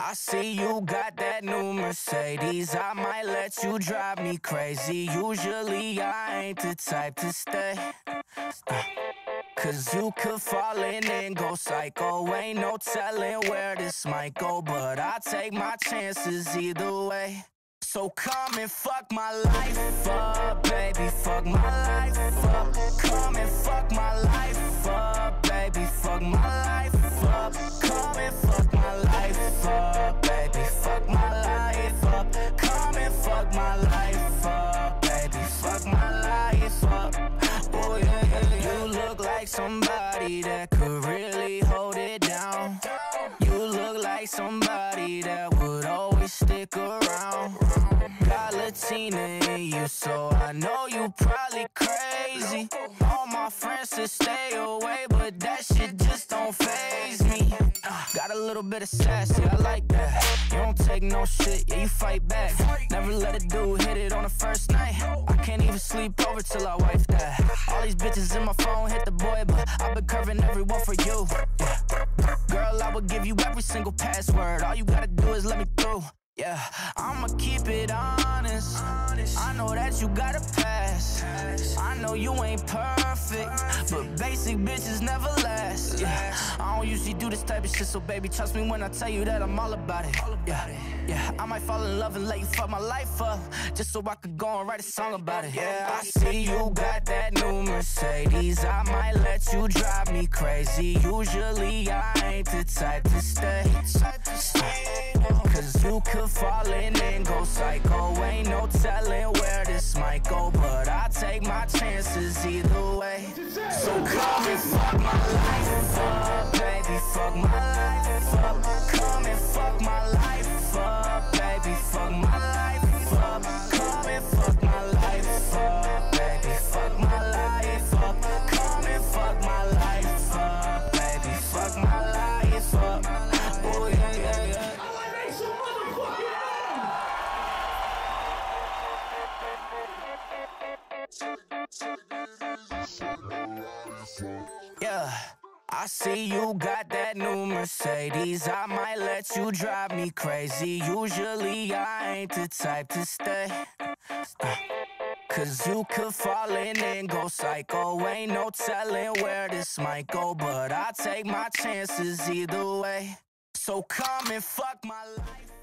I see you got that new Mercedes. I might let you drive me crazy. Usually I ain't the type to stay. Uh, Cause you could fall in and go psycho. Ain't no telling where this might go, but I take my chances either way. So come and fuck my life up, baby. Fuck my life up. Come and fuck my life up, baby. Fuck my life fuck my life up, baby. Fuck my life up. Oh yeah, yeah, yeah. You look like somebody that could really hold it down. You look like somebody that would always stick around. Got Latina in you, so I know you probably crazy. All my friends to stay away, but that shit little bit of sassy, I like that. You don't take no shit, yeah, you fight back. Never let a dude hit it on the first night. I can't even sleep over till I wife that. All these bitches in my phone hit the boy, but I've been curving everyone for you. Yeah. Girl, I would give you every single password. All you gotta do is let me through. Yeah, I'ma keep it honest. I know that you got a pass. I know you ain't perfect, basic bitches never last. Yeah, I don't usually do this type of shit, so baby, trust me when I tell you that I'm all about it. Yeah, yeah, I might fall in love and let you fuck my life up, just so I could go and write a song about it. Yeah, I see you got that new Mercedes. I might let you drive me crazy. Usually I ain't the type to stay. Cause you could fall in and go psycho. Ain't no telling where this might go, but I take my chances either way. So come and fuck my life up, baby. Fuck my life I see you got that new Mercedes. I might let you drive me crazy. Usually I ain't the type to stay. Uh, Cause you could fall in and go psycho. Ain't no telling where this might go, but I take my chances either way. So come and fuck my life.